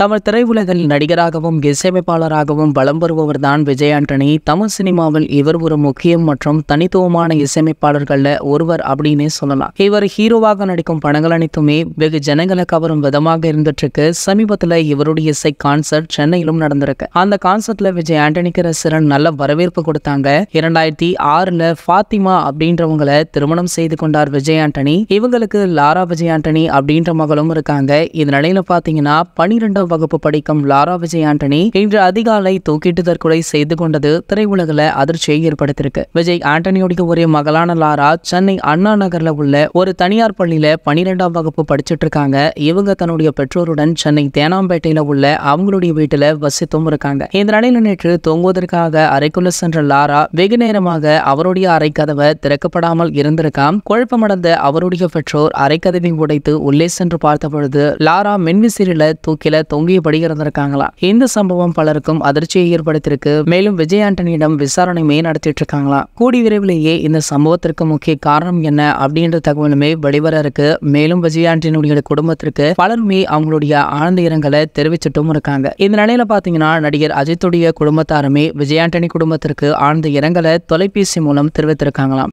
தமிழ் திரையுலகில் நடிகராகவும் இசையமைப்பாளராகவும் வலம் வருபவர் தான் விஜய் ஆண்டனி. தமிழ் சினிமாவில் இவர் ஒரு முக்கியம் மற்றும் தனித்துவமான இசையமைப்பாளர்களில் ஒருவர் அப்படின்னே சொல்லலாம். இவர் ஹீரோவாக நடிக்கும் படங்கள் அனைத்துமே வெகு ஜனங்களை கவரும் விதமாக இருந்துட்டு இருக்கு இவருடைய இசை கான்சர்ட் சென்னையிலும் நடந்திருக்கு. அந்த கான்சர்ட்ல விஜய் ஆண்டனிக்கு ரசிகர்கள் நல்ல வரவேற்பு கொடுத்தாங்க. இரண்டாயிரத்தி ஆறுல ஃபாத்திமா அப்படின்றவங்களை திருமணம் செய்து கொண்டார் விஜய் ஆண்டனி. இவங்களுக்கு லாரா விஜய் ஆண்டனி அப்படின்ற மகளும் இருக்காங்க. இந்த நிலையில பாத்தீங்கன்னா பனிரெண்டாம் வகுப்பு படிக்கும் லாரா விஜய் ஆண்டனி இன்று அதிகாலை தூக்கிட்டு தற்கொலை செய்து கொண்டது திரையுலகில் அதிர்ச்சியை ஏற்படுத்தியிருக்கு. விஜய் ஆண்டனியோடைய ஒரே மகளான லாரா சென்னை அண்ணா நகர்ல உள்ள ஒரு தனியார் பள்ளியில பனிரெண்டாம் வகுப்பு படிச்சிட்டு இருக்காங்க. இவங்க தன்னுடைய பெற்றோருடன் சென்னை தேனாம்பேட்டையில உள்ள அவங்களுடைய வீட்டுல வசித்தும் இருக்காங்க. இந்த நிலையில நேற்று தூங்குவதற்காக அறைக்குள்ள சென்ற லாரா வெகு நேரமாக அவருடைய அறை கதவை திறக்கப்படாமல் இருந்திருக்காம். குழப்பமடைந்த அவருடைய பெற்றோர் அறைக்கதவை உடைத்து உள்ளே சென்று பார்த்த பொழுது லாரா மின்விசிறில தூக்கில தொங்கியபடி இருந்திருக்காங்களா இந்த சம்பவம் பலருக்கும் அதிர்ச்சியை ஏற்படுத்தியிருக்கு. மேலும் விஜய் ஆண்டனியிடம் விசாரணையுமே நடத்திட்டு இருக்காங்களா கூடி விரைவிலேயே இந்த சம்பவத்திற்கு முக்கிய காரணம் என்ன அப்படின்ற தகவலுமே வெளிவர இருக்கு. மேலும் விஜய் ஆண்டனியுடைய குடும்பத்திற்கு பலருமே அவங்களுடைய ஆழ்ந்த இரங்கலை தெரிவிச்சிட்டும் இருக்காங்க. இந்த நிலையில பாத்தீங்கன்னா நடிகர் அஜித்துடைய குடும்பத்தாருமே விஜய் ஆண்டனி குடும்பத்திற்கு ஆழ்ந்த இரங்கலை தொலைபேசி மூலம் தெரிவித்திருக்காங்களாம்.